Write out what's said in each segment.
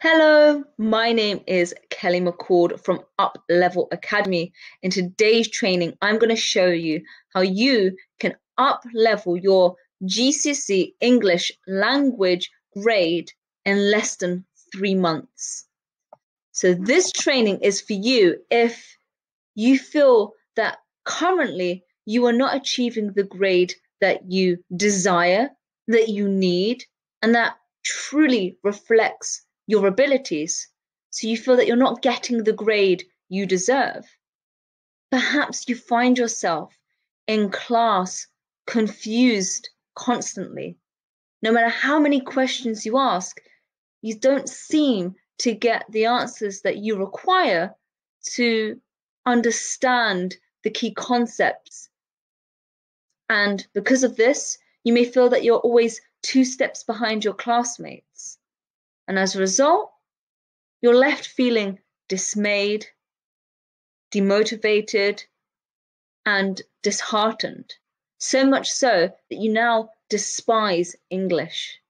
Hello, my name is Kelly McCord from Up Level Academy. In today's training, I'm going to show you how you can up level your GCSE English language grade in less than three months. So, this training is for you if you feel that currently you are not achieving the grade that you desire, that you need, and that truly reflects your abilities, so you feel that you're not getting the grade you deserve. Perhaps you find yourself in class confused constantly. No matter how many questions you ask, you don't seem to get the answers that you require to understand the key concepts. And because of this, you may feel that you're always two steps behind your classmates. And as a result, you're left feeling dismayed, demotivated, and disheartened. So much so that you now despise English.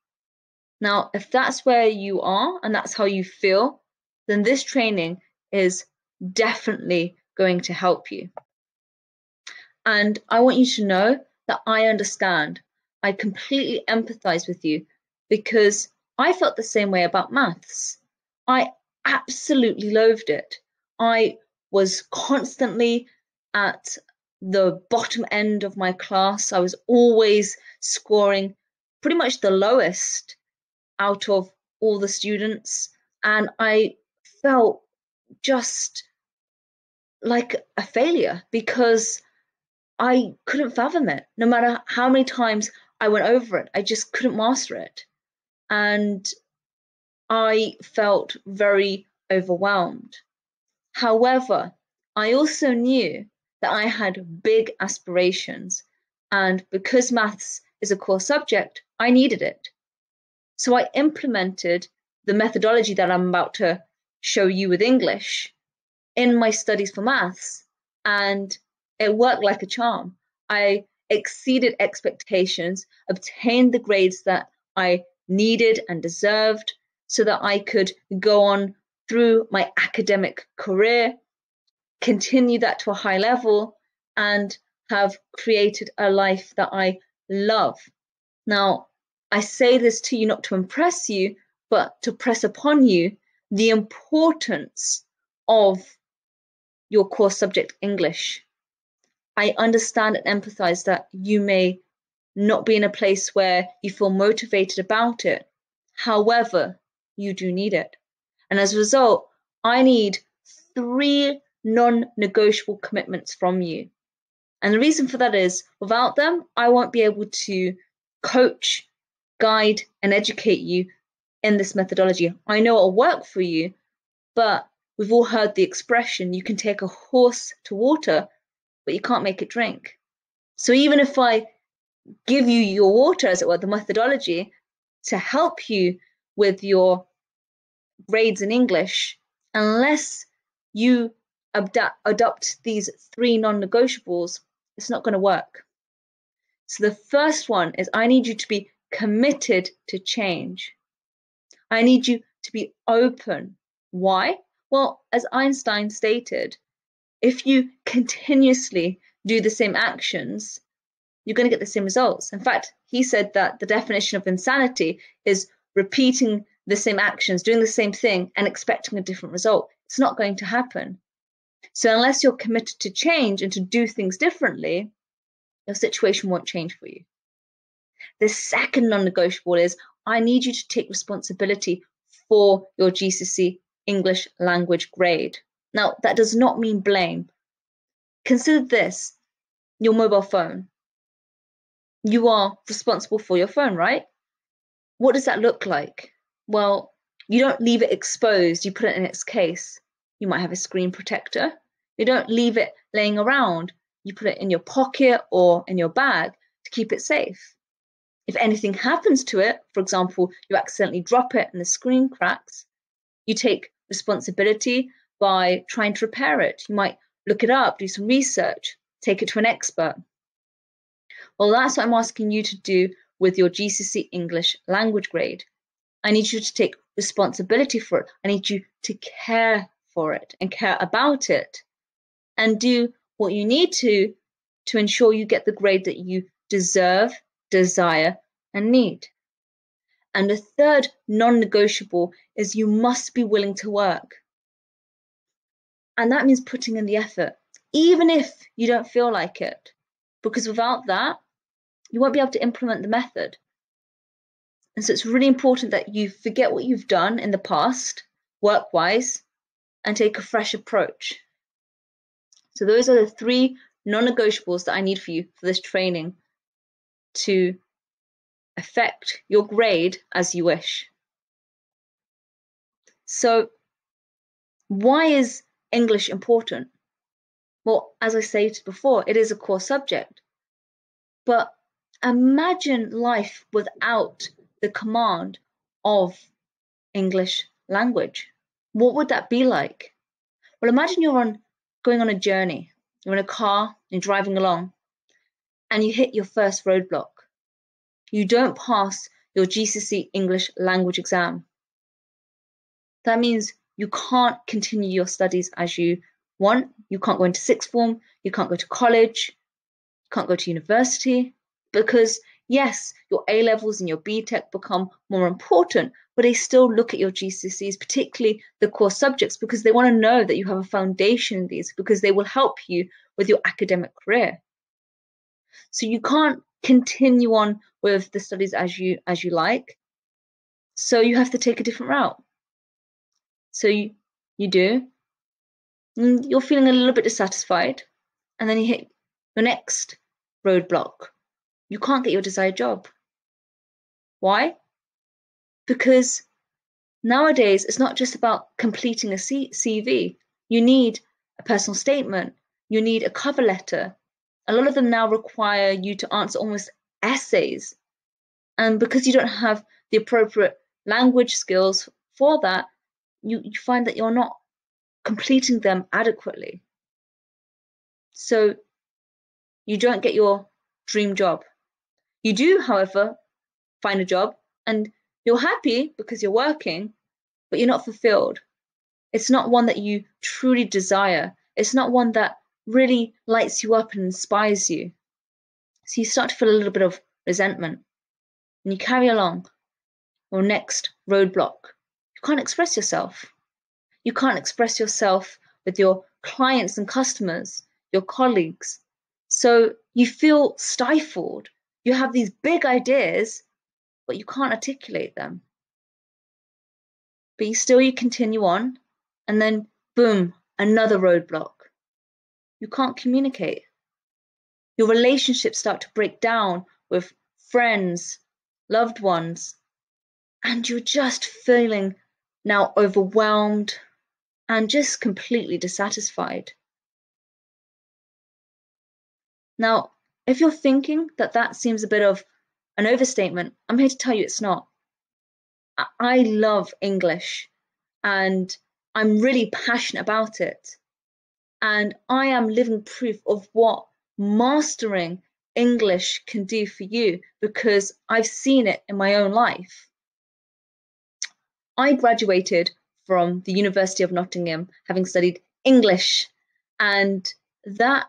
Now, if that's where you are and that's how you feel, then this training is definitely going to help you. And I want you to know that I understand. I completely empathize with you because I felt the same way about maths. I absolutely loathed it. I was constantly at the bottom end of my class. I was always scoring pretty much the lowest out of all the students. And I felt just like a failure because I couldn't fathom it. No matter how many times I went over it, I just couldn't master it and I felt very overwhelmed. However, I also knew that I had big aspirations, and because maths is a core subject, I needed it. So I implemented the methodology that I'm about to show you with English in my studies for maths, and it worked like a charm. I exceeded expectations, obtained the grades that I needed and deserved so that I could go on through my academic career, continue that to a high level, and have created a life that I love. Now, I say this to you not to impress you, but to press upon you the importance of your core subject English. I understand and empathize that you may not be in a place where you feel motivated about it. However, you do need it. And as a result, I need three non negotiable commitments from you. And the reason for that is without them, I won't be able to coach, guide, and educate you in this methodology. I know it'll work for you, but we've all heard the expression you can take a horse to water, but you can't make it drink. So even if I give you your water, as it were, the methodology to help you with your grades in English, unless you adopt, adopt these three non negotiables, it's not going to work. So the first one is I need you to be committed to change. I need you to be open. Why? Well, as Einstein stated, if you continuously do the same actions, you're going to get the same results. In fact, he said that the definition of insanity is repeating the same actions, doing the same thing, and expecting a different result. It's not going to happen. So, unless you're committed to change and to do things differently, your situation won't change for you. The second non negotiable is I need you to take responsibility for your GCSE English language grade. Now, that does not mean blame. Consider this your mobile phone you are responsible for your phone, right? What does that look like? Well, you don't leave it exposed, you put it in its case. You might have a screen protector. You don't leave it laying around, you put it in your pocket or in your bag to keep it safe. If anything happens to it, for example, you accidentally drop it and the screen cracks, you take responsibility by trying to repair it. You might look it up, do some research, take it to an expert. Well, that's what I'm asking you to do with your GCSE English language grade. I need you to take responsibility for it. I need you to care for it and care about it and do what you need to to ensure you get the grade that you deserve, desire, and need. And the third non negotiable is you must be willing to work. And that means putting in the effort, even if you don't feel like it. Because without that, you won't be able to implement the method. And so it's really important that you forget what you've done in the past, work wise, and take a fresh approach. So those are the three non-negotiables that I need for you for this training to affect your grade as you wish. So why is English important? Well, as I stated before, it is a core subject. But imagine life without the command of English language. What would that be like? Well, imagine you're on going on a journey. You're in a car, you're driving along, and you hit your first roadblock. You don't pass your GCSE English language exam. That means you can't continue your studies as you want. You can't go into sixth form, you can't go to college, you can't go to university because yes, your A levels and your BTEC become more important, but they still look at your GCSEs, particularly the core subjects, because they want to know that you have a foundation in these, because they will help you with your academic career. So you can't continue on with the studies as you as you like. So you have to take a different route. So you you do. And you're feeling a little bit dissatisfied, and then you hit your next roadblock you can't get your desired job. Why? Because nowadays it's not just about completing a CV. You need a personal statement, you need a cover letter. A lot of them now require you to answer almost essays. And because you don't have the appropriate language skills for that, you, you find that you're not completing them adequately. So you don't get your dream job. You do, however, find a job and you're happy because you're working, but you're not fulfilled. It's not one that you truly desire. It's not one that really lights you up and inspires you. So you start to feel a little bit of resentment and you carry along your next roadblock. You can't express yourself. You can't express yourself with your clients and customers, your colleagues. So you feel stifled you have these big ideas, but you can't articulate them. But you still you continue on, and then boom, another roadblock. You can't communicate. Your relationships start to break down with friends, loved ones, and you're just feeling now overwhelmed and just completely dissatisfied. Now, if you're thinking that that seems a bit of an overstatement, I'm here to tell you it's not. I love English and I'm really passionate about it. And I am living proof of what mastering English can do for you because I've seen it in my own life. I graduated from the University of Nottingham having studied English, and that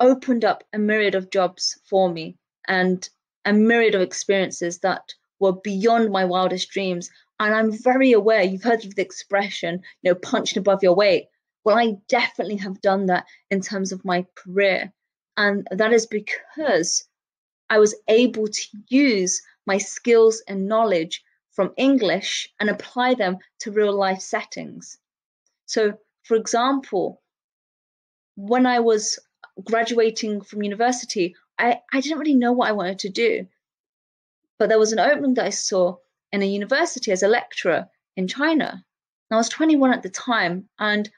opened up a myriad of jobs for me and a myriad of experiences that were beyond my wildest dreams. And I'm very aware, you've heard of the expression, you know, punching above your weight. Well, I definitely have done that in terms of my career. And that is because I was able to use my skills and knowledge from English and apply them to real life settings. So, for example, when I was graduating from university, I, I didn't really know what I wanted to do. But there was an opening that I saw in a university as a lecturer in China. I was 21 at the time and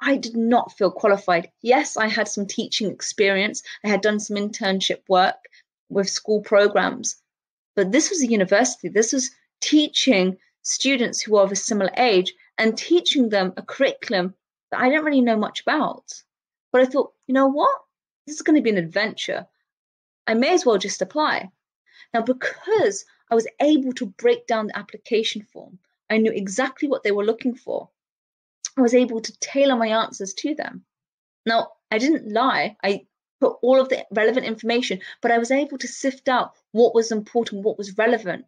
I did not feel qualified. Yes, I had some teaching experience, I had done some internship work with school programs, but this was a university. This was teaching students who are of a similar age and teaching them a curriculum that I didn't really know much about. But I thought, you know what? This is going to be an adventure. I may as well just apply. Now, because I was able to break down the application form. I knew exactly what they were looking for. I was able to tailor my answers to them. Now, I didn't lie. I put all of the relevant information, but I was able to sift out what was important, what was relevant.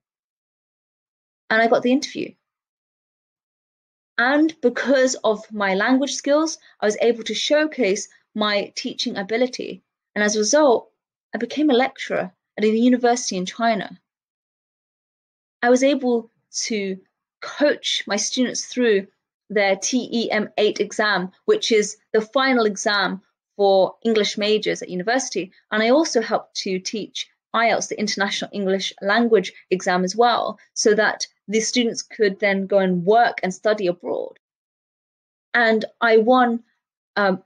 And I got the interview. And because of my language skills, I was able to showcase my teaching ability. And as a result, I became a lecturer at a university in China. I was able to coach my students through their TEM8 exam, which is the final exam for English majors at university. And I also helped to teach IELTS, the International English Language exam, as well, so that the students could then go and work and study abroad. And I won um,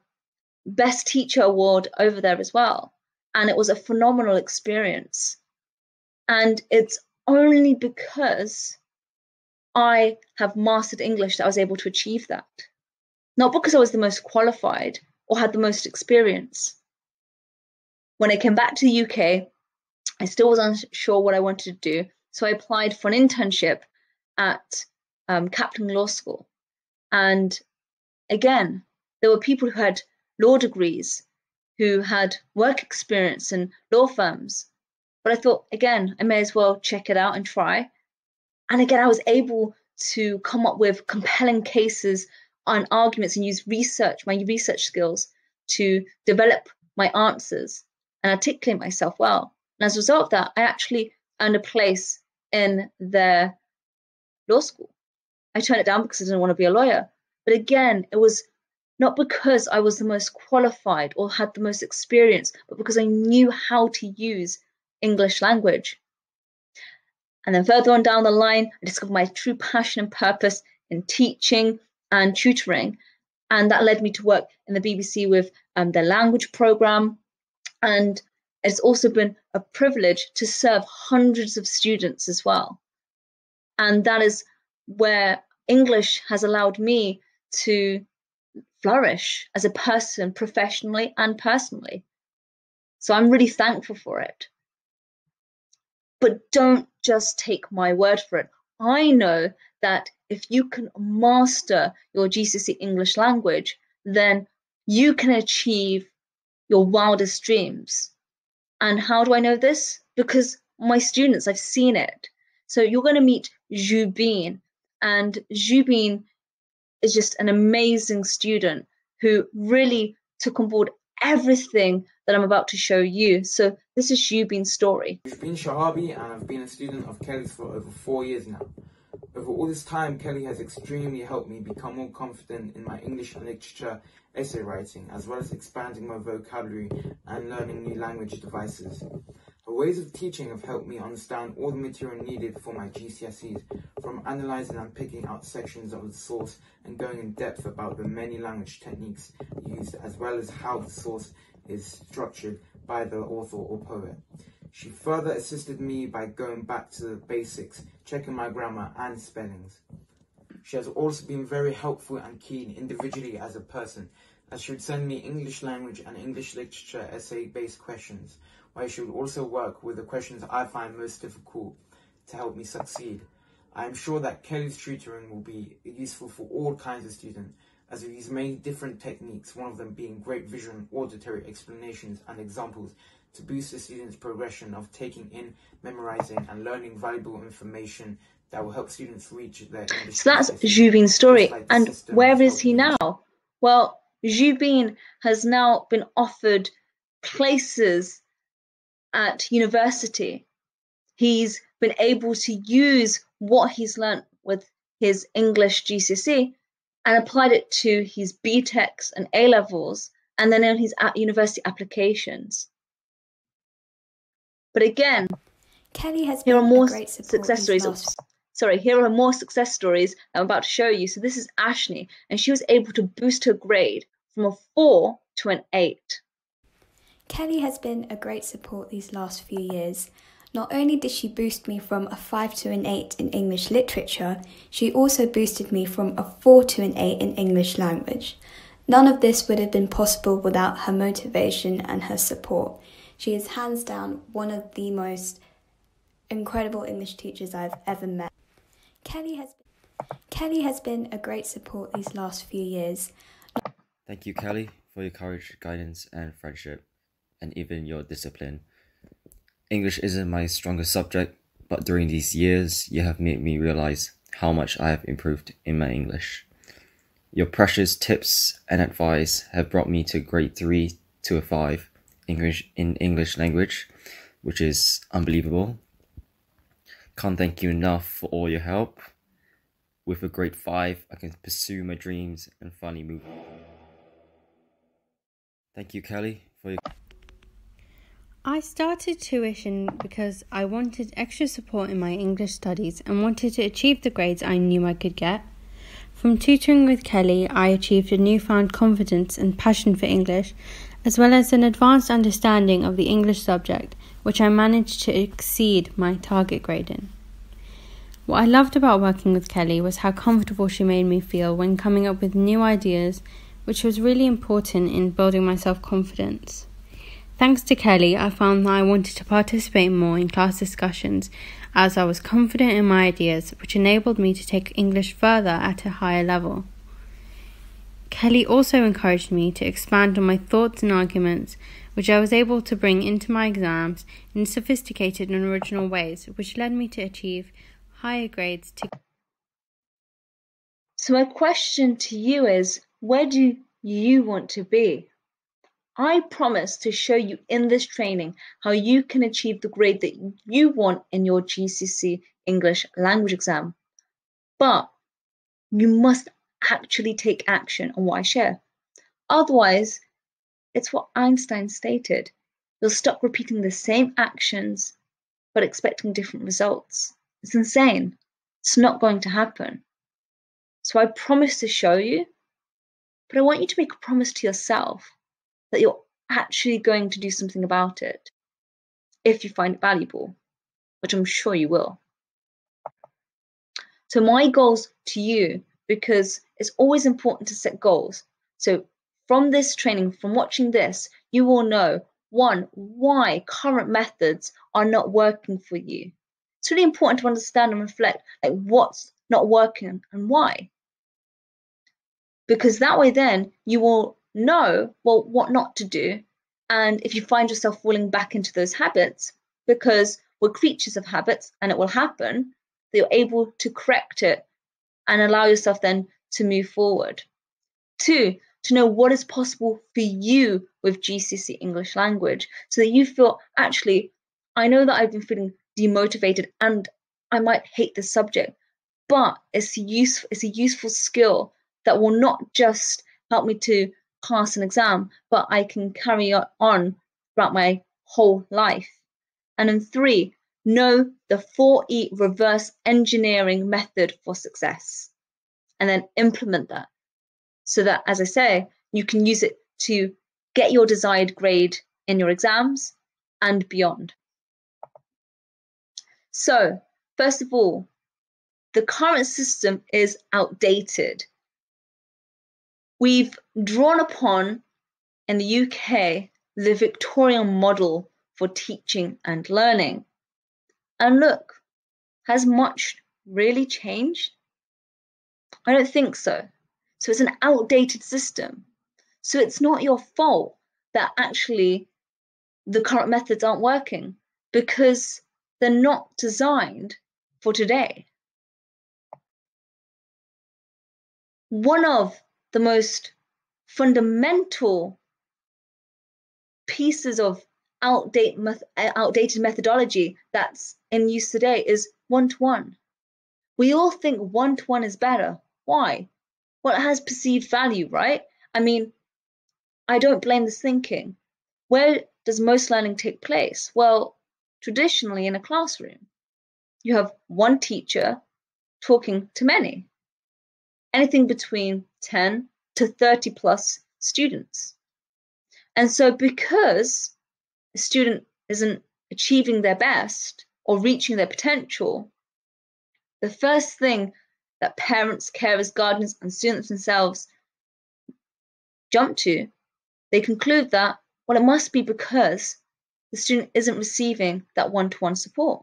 Best Teacher Award over there as well. And it was a phenomenal experience. And it's only because I have mastered English that I was able to achieve that. Not because I was the most qualified or had the most experience. When I came back to the UK, I still was unsure what I wanted to do. So I applied for an internship at um, Kaplan Law School. And again, there were people who had law degrees, who had work experience in law firms. But I thought, again, I may as well check it out and try. And again, I was able to come up with compelling cases and arguments and use research, my research skills, to develop my answers and articulate myself well. And as a result of that, I actually earned a place in their law school. I turned it down because I didn't want to be a lawyer. But again, it was not because I was the most qualified or had the most experience, but because I knew how to use English language. And then further on down the line, I discovered my true passion and purpose in teaching and tutoring. And that led me to work in the BBC with um, their language program. And it's also been a privilege to serve hundreds of students as well. And that is where English has allowed me to flourish as a person professionally and personally. So I'm really thankful for it. But don't just take my word for it. I know that if you can master your GCSE English language, then you can achieve your wildest dreams. And how do I know this? Because my students, I've seen it. So you're going to meet Jubin, and Jubin is just an amazing student who really took on board everything that I'm about to show you. So this is Jubin's story. Been Shahabi and I've been a student of Kelly's for over four years now. Over all this time, Kelly has extremely helped me become more confident in my English literature essay writing, as well as expanding my vocabulary and learning new language devices. Her ways of teaching have helped me understand all the material needed for my GCSEs, from analysing and picking out sections of the source and going in depth about the many language techniques used, as well as how the source is structured by the author or poet. She further assisted me by going back to the basics, checking my grammar and spellings. She has also been very helpful and keen individually as a person, as she would send me English language and English literature essay-based questions, while she would also work with the questions I find most difficult to help me succeed. I am sure that Kelly's tutoring will be useful for all kinds of students, as we use many different techniques, one of them being great visual auditory explanations and examples to boost the student's progression of taking in, memorizing, and learning valuable information that will help students reach their So that's Jubin's story. Like and where is he now? Well, Jubin has now been offered places at university. He's been able to use what he's learnt with his English GCSE and applied it to his BTECs and A levels and then in his university applications. But again, Kelly has here are more success stories. Sorry, here are more success stories I'm about to show you. So this is Ashley, and she was able to boost her grade from a four to an eight. Kelly has been a great support these last few years. Not only did she boost me from a 5 to an 8 in English literature, she also boosted me from a 4 to an 8 in English language. None of this would have been possible without her motivation and her support. She is hands down one of the most incredible English teachers I've ever met. Kelly has Kelly has been a great support these last few years. Thank you, Kelly, for your courage, guidance, and friendship, and even your discipline. English isn't my strongest subject, but during these years, you have made me realize how much I have improved in my English. Your precious tips and advice have brought me to grade 3 to a 5 English in English language, which is unbelievable. Can't thank you enough for all your help. With a grade 5, I can pursue my dreams and finally move on. Thank you, Kelly, for your. I started tuition because I wanted extra support in my English studies and wanted to achieve the grades I knew I could get. From tutoring with Kelly, I achieved a newfound confidence and passion for English, as well as an advanced understanding of the English subject, which I managed to exceed my target grade in. What I loved about working with Kelly was how comfortable she made me feel when coming up with new ideas, which was really important in building my self confidence. Thanks to Kelly, I found that I wanted to participate more in class discussions as I was confident in my ideas, which enabled me to take English further at a higher level. Kelly also encouraged me to expand on my thoughts and arguments, which I was able to bring into my exams in sophisticated and original ways, which led me to achieve higher grades to So my question to you is where do you want to be? I promise to show you in this training how you can achieve the grade that you want in your GCSE English language exam. But you must actually take action on what I share. Otherwise, it's what Einstein stated. You'll stop repeating the same actions but expecting different results. It's insane. It's not going to happen. So I promise to show you, but I want you to make a promise to yourself that you're actually going to do something about it if you find it valuable, which I'm sure you will. So, my goals to you, because it's always important to set goals. So, from this training, from watching this, you will know one, why current methods are not working for you. It's really important to understand and reflect like what's not working and why. Because that way, then you will know well what not to do and if you find yourself falling back into those habits because we're creatures of habits and it will happen that you're able to correct it and allow yourself then to move forward two to know what is possible for you with gcse english language so that you feel actually i know that i've been feeling demotivated and i might hate this subject but it's useful it's a useful skill that will not just help me to pass an exam, but I can carry on throughout my whole life. And then three, know the 4E reverse engineering method for success. And then implement that so that, as I say, you can use it to get your desired grade in your exams and beyond. So, first of all, the current system is outdated We've drawn upon in the UK the Victorian model for teaching and learning. And look, has much really changed? I don't think so. So it's an outdated system. So it's not your fault that actually the current methods aren't working because they're not designed for today. One of the most fundamental pieces of outdate, uh, outdated methodology that's in use today is one to one. We all think one to one is better. Why? Well, it has perceived value, right? I mean, I don't blame this thinking. Where does most learning take place? Well, traditionally in a classroom. You have one teacher talking to many anything between 10 to 30 plus students. And so, because a student isn't achieving their best or reaching their potential, the first thing that parents, carers, guardians, and students themselves jump to, they conclude that, well, it must be because the student isn't receiving that one to one support.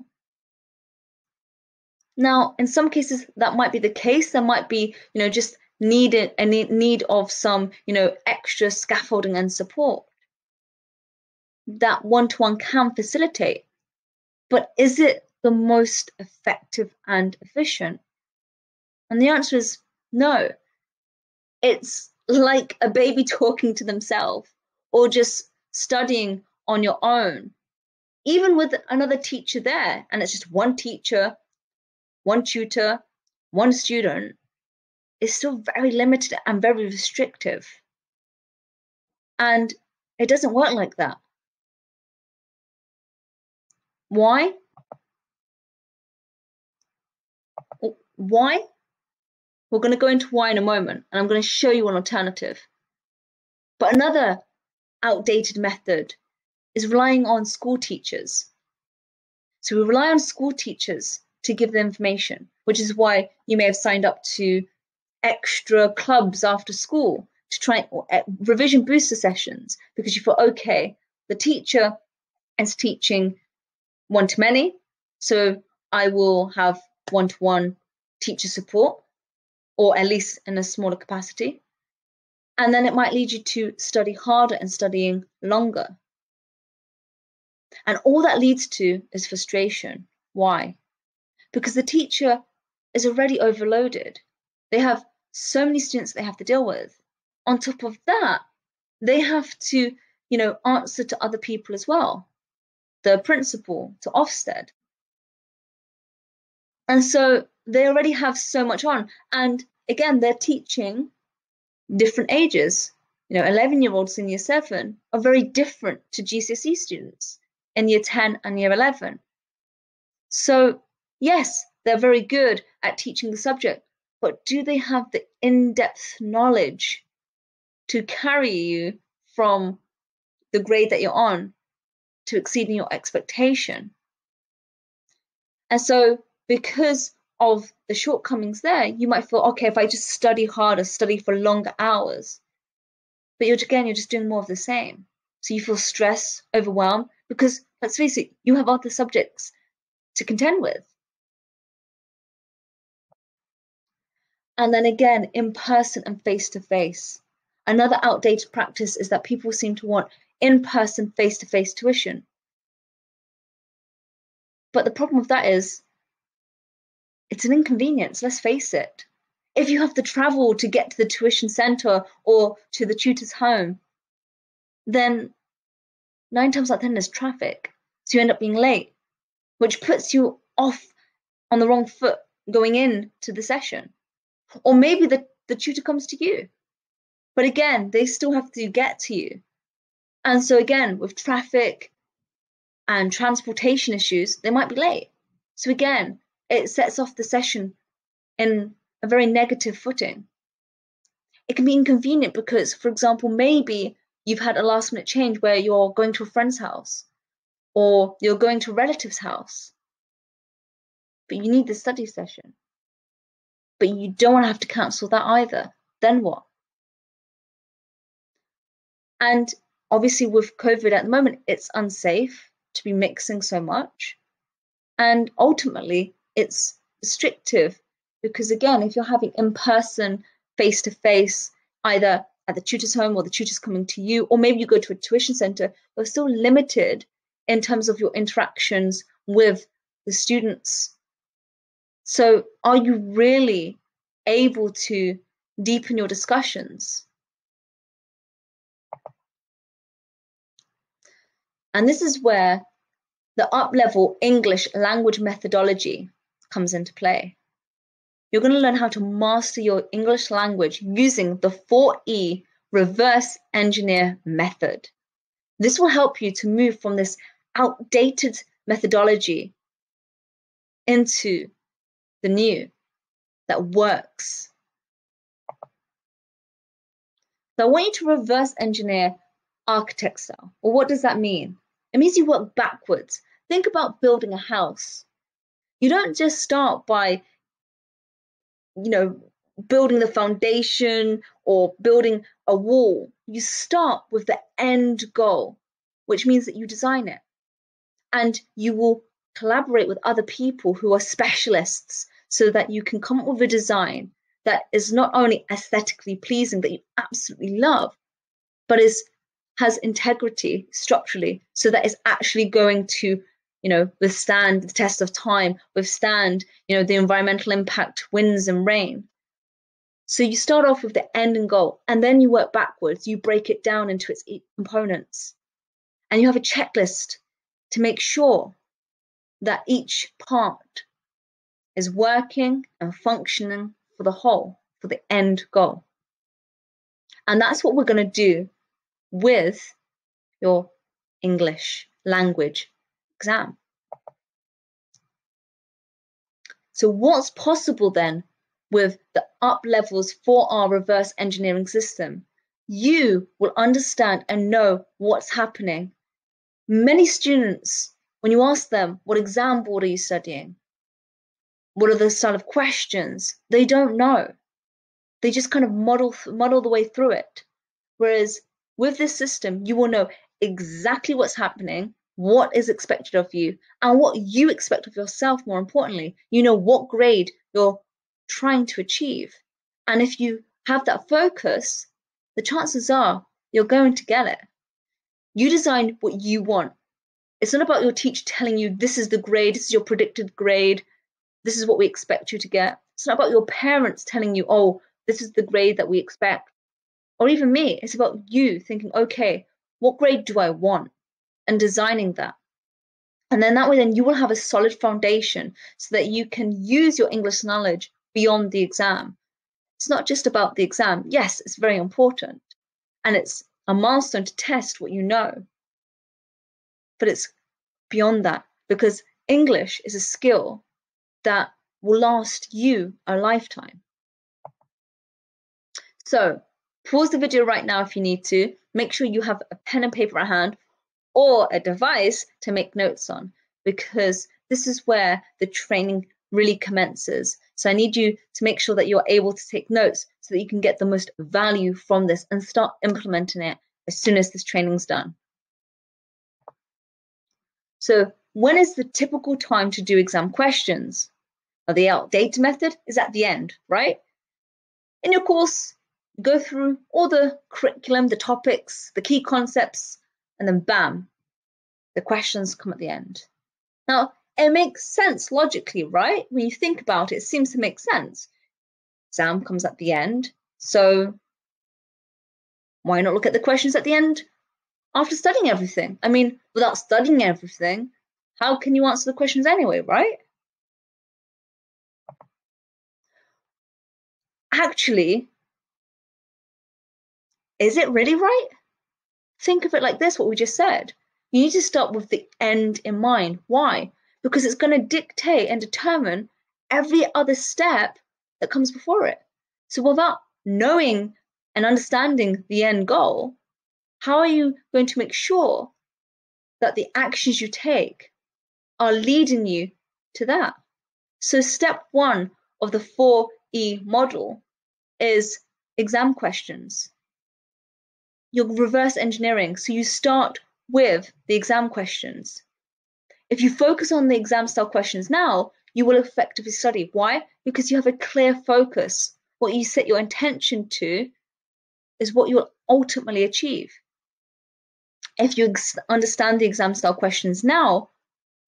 Now, in some cases, that might be the case. There might be, you know, just needed a need of some, you know, extra scaffolding and support that one-to-one can facilitate. But is it the most effective and efficient? And the answer is no. It's like a baby talking to themselves or just studying on your own. Even with another teacher there, and it's just one teacher, one tutor, one student, It's still very limited and very restrictive. And it doesn't work like that. Why? Why? We're going to go into why in a moment, and I'm going to show you an alternative. But another outdated method is relying on school teachers. So we rely on school teachers to give the information, which is why you may have signed up to extra clubs after school to try uh, revision booster sessions because you thought, okay, the teacher is teaching one to many. So I will have one to one teacher support, or at least in a smaller capacity. And then it might lead you to study harder and studying longer. And all that leads to is frustration. Why? Because the teacher is already overloaded. They have so many students they have to deal with. On top of that, they have to, you know, answer to other people as well the principal to Ofsted. And so they already have so much on. And again, they're teaching different ages. You know, 11 year olds in year seven are very different to GCSE students in year 10 and year 11. So, yes, they're very good at teaching the subject, but do they have the in depth knowledge to carry you from the grade that you're on to exceeding your expectation. And so, because of the shortcomings there, you might feel, okay, if I just study harder, study for longer hours, but you're again, you're just doing more of the same. So you feel stress, overwhelmed, because let's face it, you have other subjects to contend with. And then again, in person and face to face. Another outdated practice is that people seem to want in person, face to face tuition. But the problem with that is it's an inconvenience, let's face it. If you have to travel to get to the tuition centre or to the tutor's home, then nine times out of ten there's traffic. So you end up being late, which puts you off on the wrong foot going in to the session. Or maybe the, the tutor comes to you. But again, they still have to get to you. And so again, with traffic and transportation issues, they might be late. So again, it sets off the session in a very negative footing. It can be inconvenient because, for example, maybe you've had a last minute change where you're going to a friend's house or you're going to a relative's house, but you need the study session. But you don't want to have to cancel that either. Then what? And obviously with COVID at the moment, it's unsafe to be mixing so much. And ultimately, it's restrictive because, again, if you're having in person, face to face, either at the tutor's home or the tutor's coming to you, or maybe you go to a tuition center, you're still limited in terms of your interactions with the students. So, are you really able to deepen your discussions? And this is where the up-level English language methodology comes into play. You're going to learn how to master your English language using the 4E reverse engineer method. This will help you to move from this outdated methodology into the new that works. So I want you to reverse engineer architect style. Well, what does that mean? It means you work backwards. Think about building a house. You don't just start by, you know, building the foundation or building a wall. You start with the end goal, which means that you design it. And you will collaborate with other people who are specialists so that you can come up with a design that is not only aesthetically pleasing that you absolutely love, but is has integrity structurally so that it's actually going to you know withstand the test of time withstand you know the environmental impact winds and rain. So you start off with the end and goal and then you work backwards. You break it down into its components. And you have a checklist to make sure that each part is working and functioning for the whole for the end goal. And that's what we're going to do with your english language exam. So what's possible then with the up levels for our reverse engineering system? You will understand and know what's happening. Many students, when you ask them, what exam board are you studying? What are the style of questions? They don't know. They just kind of muddle, muddle the way through it. Whereas with this system, you will know exactly what's happening what is expected of you and what you expect of yourself more importantly you know what grade you're trying to achieve. And if you have that focus the chances are you're going to get it. You design what you want. It's not about your teacher telling you this is the grade this is your predicted grade this is what we expect you to get. It's not about your parents telling you oh this is the grade that we expect. Or even me it's about you thinking okay what grade do i want and designing that. And then that way, then you will have a solid foundation so that you can use your English knowledge beyond the exam. It's not just about the exam. Yes, it's very important. And it's a milestone to test what you know. But it's beyond that because English is a skill that will last you a lifetime. So pause the video right now if you need to. Make sure you have a pen and paper at hand or a device to make notes on because this is where the training really commences. So I need you to make sure that you're able to take notes so that you can get the most value from this and start implementing it as soon as this training's done. So when is the typical time to do exam questions? Now, the outdated method is at the end, right? In your course, go through all the curriculum, the topics, the key concepts, and then bam, the questions come at the end. Now, it makes sense logically, right? When you think about it, it seems to make sense. Exam comes at the end, so why not look at the questions at the end after studying everything? I mean, without studying everything, how can you answer the questions anyway, right? Actually, is it really right? Think of it like this what we just said. You need to start with the end in mind. Why? Because it's going to dictate and determine every other step that comes before it. So, without knowing and understanding the end goal, how are you going to make sure that the actions you take are leading you to that? So, step one of the 4E model is exam questions you're reverse engineering. So you start with the exam questions. If you focus on the exam style questions now, you will effectively study. Why? Because you have a clear focus. What you set your intention to is what you'll ultimately achieve. If you understand the exam style questions now,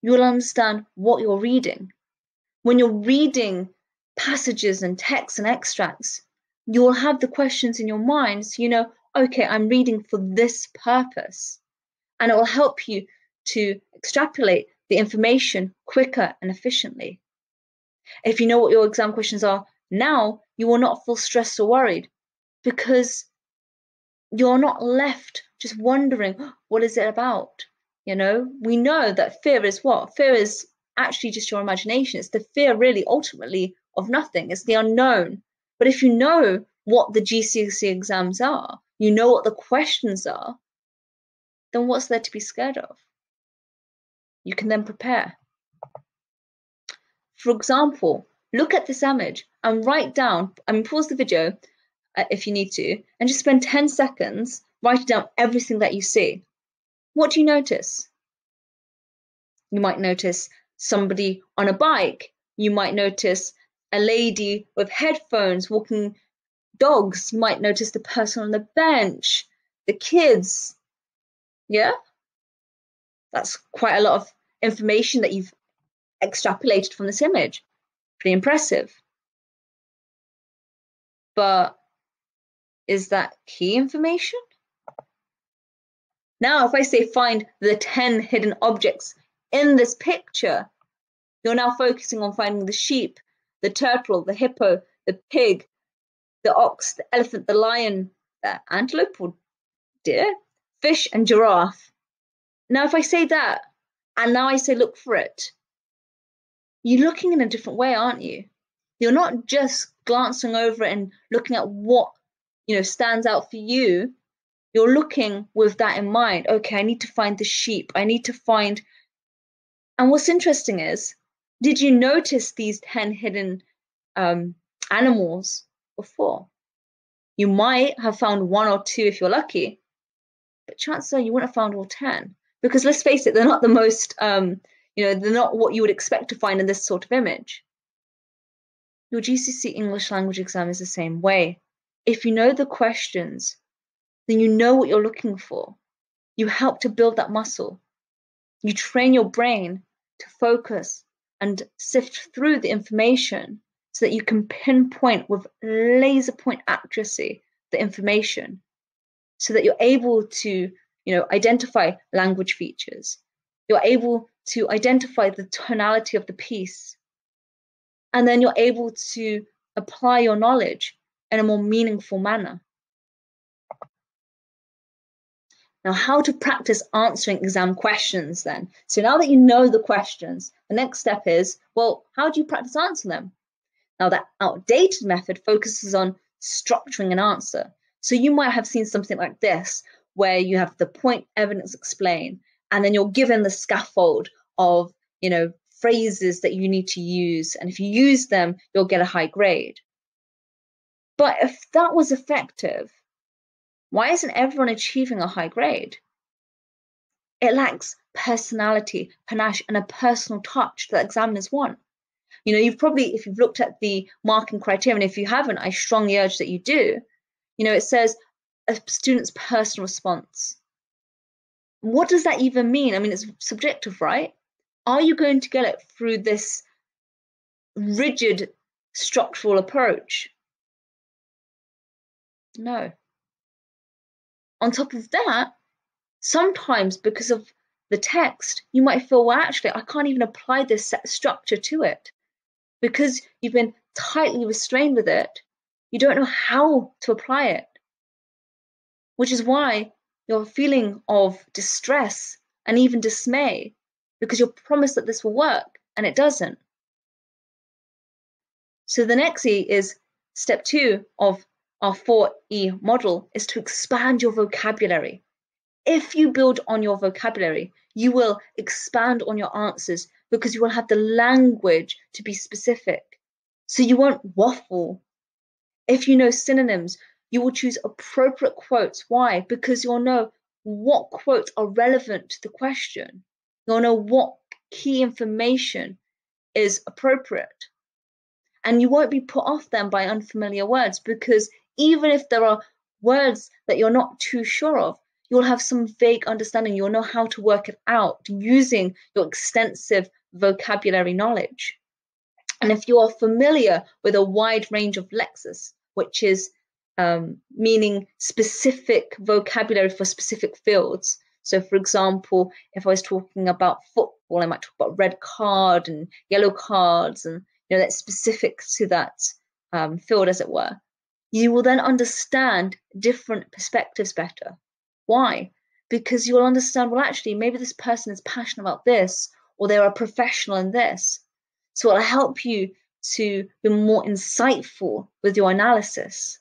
you will understand what you're reading. When you're reading passages and texts and extracts, you will have the questions in your mind so you know okay, I'm reading for this purpose. And it will help you to extrapolate the information quicker and efficiently. If you know what your exam questions are now, you will not feel stressed or worried because you're not left just wondering, oh, what is it about? You know, we know that fear is what? Fear is actually just your imagination. It's the fear, really, ultimately, of nothing. It's the unknown. But if you know what the GCSE exams are, you know what the questions are, then what's there to be scared of? You can then prepare. For example, look at this image and write down, I mean, pause the video uh, if you need to, and just spend 10 seconds writing down everything that you see. What do you notice? You might notice somebody on a bike. You might notice a lady with headphones walking dogs. You might notice the person on the bench, the kids. Yeah? That's quite a lot of information that you've extrapolated from this image. Pretty impressive. But is that key information? Now, if I say find the 10 hidden objects in this picture, you're now focusing on finding the sheep, the turtle, the hippo, the pig, the ox, the elephant, the lion, the antelope or deer, fish, and giraffe. Now, if I say that, and now I say look for it, you're looking in a different way, aren't you? You're not just glancing over it and looking at what you know stands out for you. You're looking with that in mind. Okay, I need to find the sheep. I need to find. And what's interesting is, did you notice these 10 hidden um, animals before? You might have found one or two if you're lucky, but chances are you wouldn't have found all 10 because let's face it, they're not the most, um, you know, they're not what you would expect to find in this sort of image. Your GCSE English language exam is the same way. If you know the questions, then you know what you're looking for. You help to build that muscle. You train your brain to focus and sift through the information so that you can pinpoint with laser point accuracy the information so that you're able to you know, identify language features. You're able to identify the tonality of the piece. And then you're able to apply your knowledge in a more meaningful manner. Now, how to practice answering exam questions then? So now that you know the questions, the next step is, well, how do you practice answering them? Now, that outdated method focuses on structuring an answer. So you might have seen something like this, where you have the point evidence explain and then you're given the scaffold of you know phrases that you need to use. And if you use them you'll get a high grade. But if that was effective why isn't everyone achieving a high grade? It lacks personality panache and a personal touch that examiners want you know you've probably if you've looked at the marking criteria and if you haven't i strongly urge that you do you know it says a student's personal response. What does that even mean? I mean, it's subjective, right? Are you going to get it through this rigid structural approach? No. On top of that, sometimes because of the text, you might feel, well, actually, I can't even apply this structure to it. Because you've been tightly restrained with it, you don't know how to apply it which is why you're feeling of distress and even dismay because you're promised that this will work and it doesn't. So the next E is step two of our 4E model is to expand your vocabulary. If you build on your vocabulary, you will expand on your answers because you will have the language to be specific. So you won't waffle. If you know synonyms, you will choose appropriate quotes. Why? Because you'll know what quotes are relevant to the question. You'll know what key information is appropriate. And you won't be put off then by unfamiliar words because even if there are words that you're not too sure of, you'll have some vague understanding. You'll know how to work it out using your extensive vocabulary knowledge. And if you are familiar with a wide range of lexis, which is um, meaning specific vocabulary for specific fields. So, for example, if I was talking about football, I might talk about red card and yellow cards, and you know that's specific to that um, field, as it were. You will then understand different perspectives better. Why? Because you'll understand. Well, actually, maybe this person is passionate about this, or they're a professional in this. So it'll help you to be more insightful with your analysis.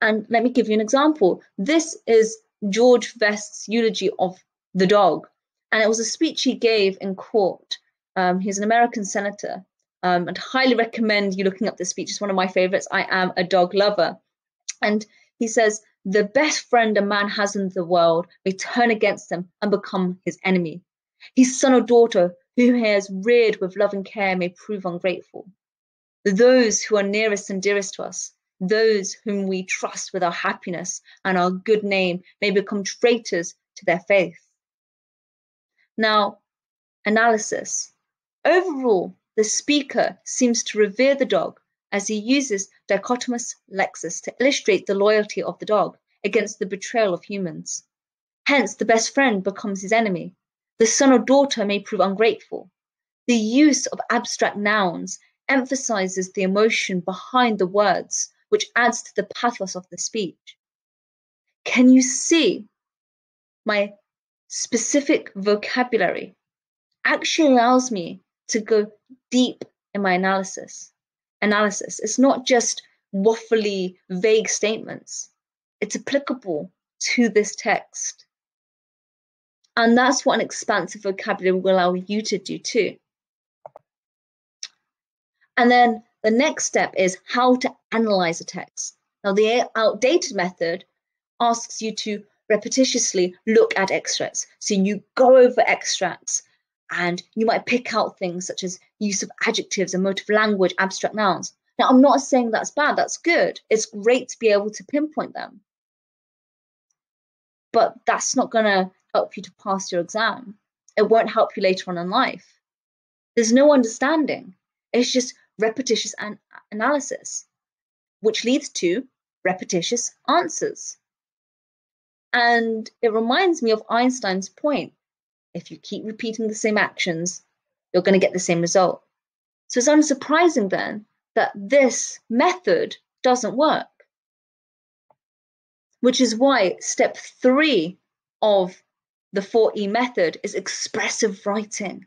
And let me give you an example. This is George Vest's eulogy of the dog. And it was a speech he gave in court. Um, he's an American senator. Um, and highly recommend you looking up this speech. It's one of my favorites. I am a dog lover. And he says, The best friend a man has in the world may turn against him and become his enemy. His son or daughter, whom he has reared with love and care, may prove ungrateful. Those who are nearest and dearest to us, those whom we trust with our happiness and our good name, may become traitors to their faith. Now, analysis. Overall, the speaker seems to revere the dog as he uses dichotomous lexis to illustrate the loyalty of the dog against the betrayal of humans. Hence, the best friend becomes his enemy. The son or daughter may prove ungrateful. The use of abstract nouns emphasizes the emotion behind the words, which adds to the pathos of the speech. Can you see my specific vocabulary actually allows me to go deep in my analysis? Analysis. It's not just waffly, vague statements. It's applicable to this text. And that's what an expansive vocabulary will allow you to do too. And then the next step is how to analyze a text. Now, the outdated method asks you to repetitiously look at extracts. So you go over extracts and you might pick out things such as use of adjectives, and emotive language, abstract nouns. Now, I'm not saying that's bad, that's good. It's great to be able to pinpoint them. But that's not going to help you to pass your exam. It won't help you later on in life. There's no understanding. It's just repetitious an- analysis, which leads to repetitious answers. And it reminds me of Einstein's point if you keep repeating the same actions, you're going to get the same result. So it's unsurprising then that this method doesn't work. Which is why step three of the 4E method is expressive writing.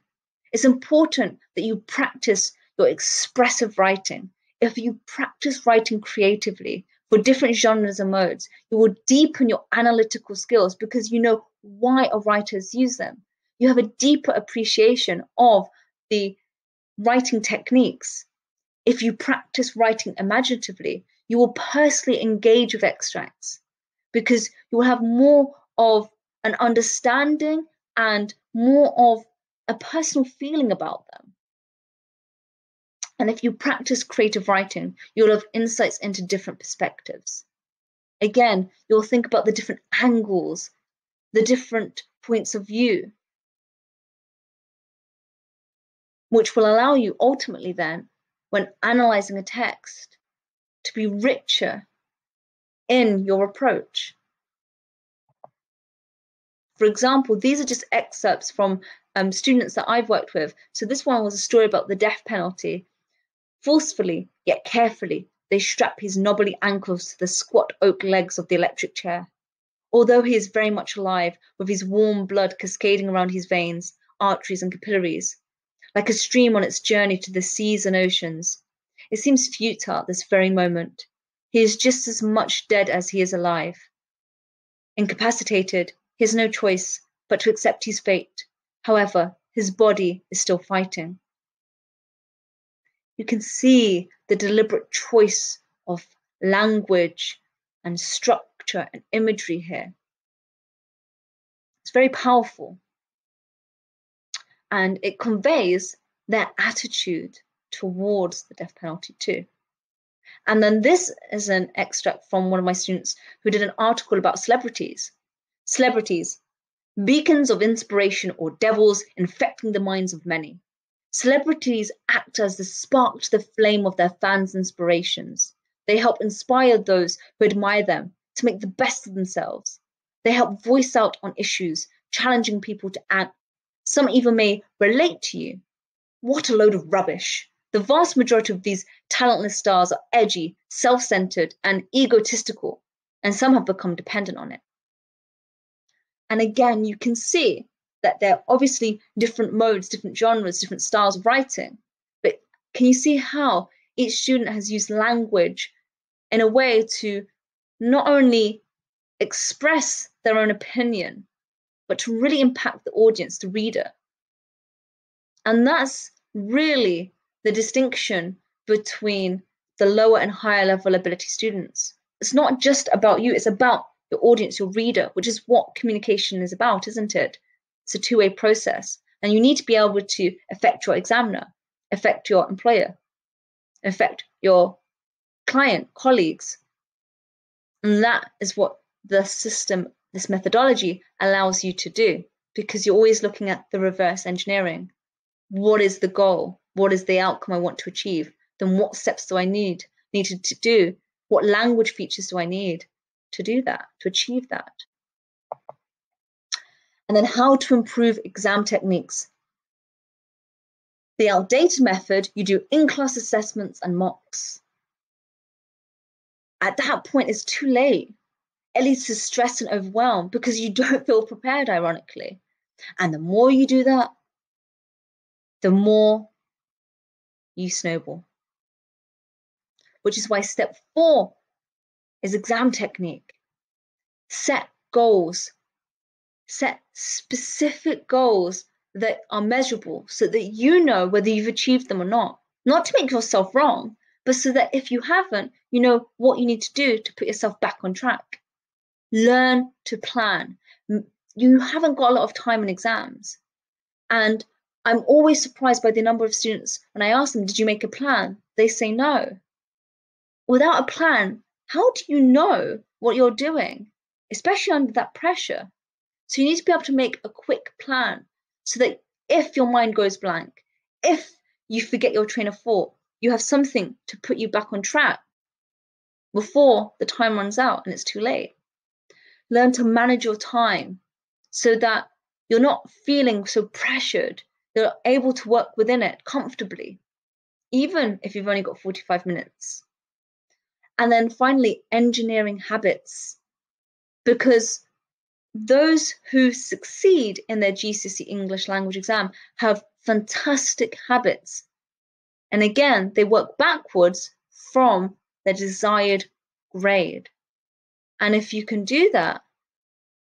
It's important that you practice your expressive writing. If you practice writing creatively for different genres and modes, you will deepen your analytical skills because you know why a writers use them. You have a deeper appreciation of the writing techniques. If you practice writing imaginatively, you will personally engage with extracts because you will have more of an understanding and more of a personal feeling about them. And if you practice creative writing, you'll have insights into different perspectives. Again, you'll think about the different angles, the different points of view, which will allow you ultimately then, when analyzing a text, to be richer in your approach. For example, these are just excerpts from um, students that I've worked with. So this one was a story about the death penalty. Forcefully, yet carefully, they strap his knobbly ankles to the squat oak legs of the electric chair. Although he is very much alive, with his warm blood cascading around his veins, arteries, and capillaries, like a stream on its journey to the seas and oceans, it seems futile at this very moment. He is just as much dead as he is alive. Incapacitated, he has no choice but to accept his fate. However, his body is still fighting. You can see the deliberate choice of language and structure and imagery here. It's very powerful. And it conveys their attitude towards the death penalty, too. And then this is an extract from one of my students who did an article about celebrities. Celebrities, beacons of inspiration or devils infecting the minds of many. Celebrities act as the spark to the flame of their fans' inspirations. They help inspire those who admire them to make the best of themselves. They help voice out on issues, challenging people to act. Some even may relate to you. What a load of rubbish. The vast majority of these talentless stars are edgy, self centered, and egotistical, and some have become dependent on it. And again, you can see that there are obviously different modes, different genres, different styles of writing. But can you see how each student has used language in a way to not only express their own opinion, but to really impact the audience, the reader? And that's really the distinction between the lower and higher level ability students. It's not just about you, it's about your audience, your reader, which is what communication is about, isn't it? It's a two way process. And you need to be able to affect your examiner, affect your employer, affect your client, colleagues. And that is what the system, this methodology allows you to do because you're always looking at the reverse engineering. What is the goal? What is the outcome I want to achieve? Then what steps do I need needed to do? What language features do I need to do that, to achieve that? And then how to improve exam techniques. The outdated method, you do in-class assessments and mocks. At that point, it's too late. It leads to stress and overwhelm because you don't feel prepared, ironically. And the more you do that, the more you snowball. Which is why step four is exam technique. Set goals. Set specific goals that are measurable so that you know whether you've achieved them or not. Not to make yourself wrong, but so that if you haven't, you know what you need to do to put yourself back on track. Learn to plan. You haven't got a lot of time in exams. And I'm always surprised by the number of students when I ask them, Did you make a plan? They say no. Without a plan, how do you know what you're doing, especially under that pressure? So you need to be able to make a quick plan so that if your mind goes blank, if you forget your train of thought, you have something to put you back on track before the time runs out and it's too late. Learn to manage your time so that you're not feeling so pressured. You're able to work within it comfortably, even if you've only got 45 minutes. And then finally, engineering habits. Because those who succeed in their GCSE English language exam have fantastic habits. And again, they work backwards from their desired grade. And if you can do that,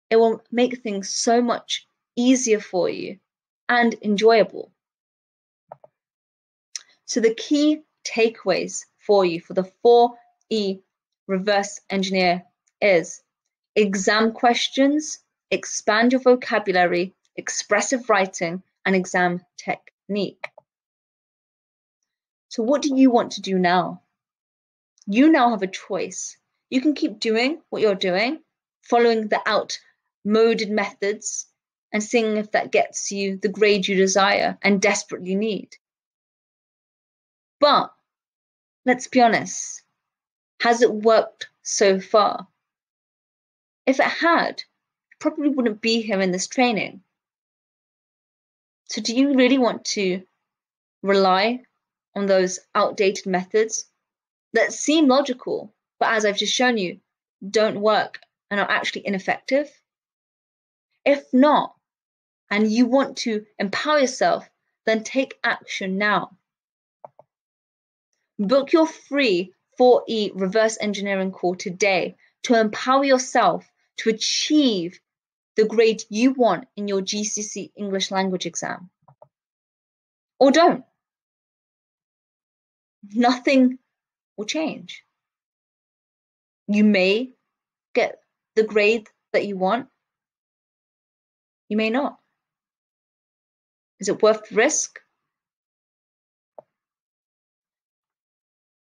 it will make things so much easier for you and enjoyable. So, the key takeaways for you for the 4E reverse engineer is exam questions, expand your vocabulary, expressive writing, and exam technique. So, what do you want to do now? You now have a choice. You can keep doing what you're doing, following the outmoded methods, and seeing if that gets you the grade you desire and desperately need. But let's be honest, has it worked so far? If it had, you probably wouldn't be here in this training. So, do you really want to rely on those outdated methods that seem logical, but as I've just shown you, don't work and are actually ineffective? If not, and you want to empower yourself, then take action now. Book your free 4E reverse engineering call today to empower yourself to achieve the grade you want in your GCSE English language exam. Or don't. Nothing will change. You may get the grade that you want, you may not. Is it worth the risk?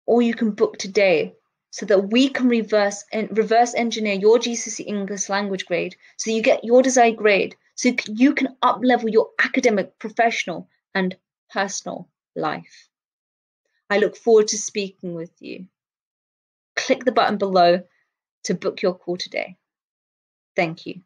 Or you can book today so that we can reverse and reverse engineer your GCSE English language grade so you get your desired grade so you can up level your academic, professional, and personal life. I look forward to speaking with you. Click the button below to book your call today. Thank you.